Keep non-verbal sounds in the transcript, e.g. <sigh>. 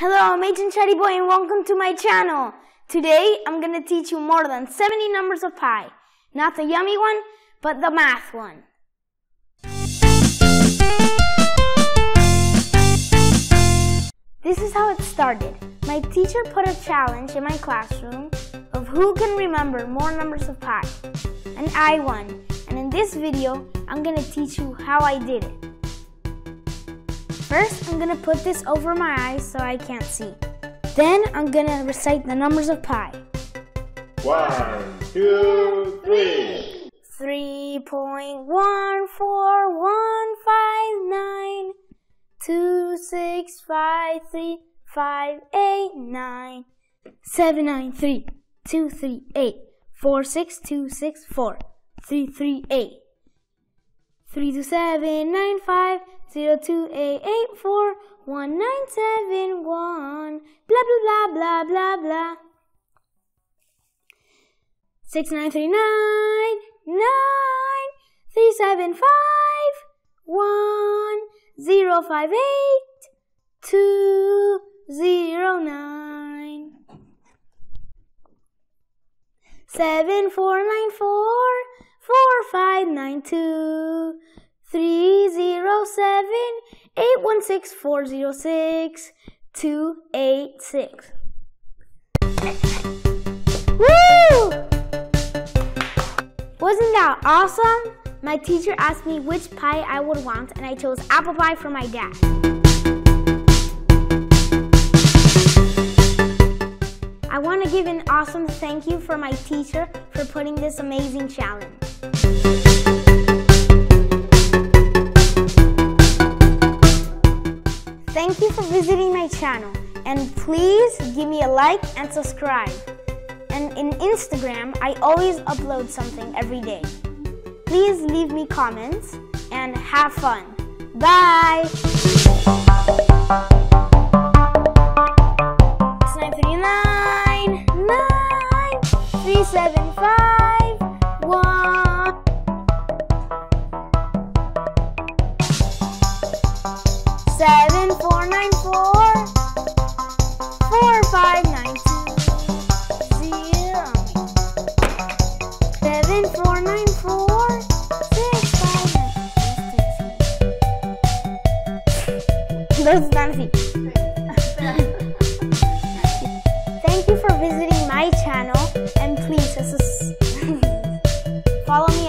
Hello, I'm Adrian Chatty Boy and welcome to my channel. Today, I'm going to teach you more than 70 numbers of pi. Not the yummy one, but the math one. This is how it started. My teacher put a challenge in my classroom of who can remember more numbers of pi. And I won. And in this video, I'm going to teach you how I did it. First, I'm gonna put this over my eyes so I can't see. Then I'm gonna recite the numbers of pi. One, two, three. Three point one four one five nine two six five three five eight nine seven nine three two three eight four six two six four three three eight three two seven nine five zero two eight eight four one nine seven one. Blah blah blah blah blah blah. six nine three nine nine three seven five one zero five eight two zero nine. seven four nine four four five nine two three zero seven eight one six four zero six two eight six. Woo! Wasn't that awesome? My teacher asked me which pie I would want, and I chose apple pie for my dad. I want to give an awesome thank you for my teacher for putting this amazing challenge. for visiting my channel and please give me a like and subscribe. And in Instagram, I always upload something every day. Please leave me comments and have fun. Bye! 7 This is fantasy. Thank you for visiting my channel and please <laughs> follow me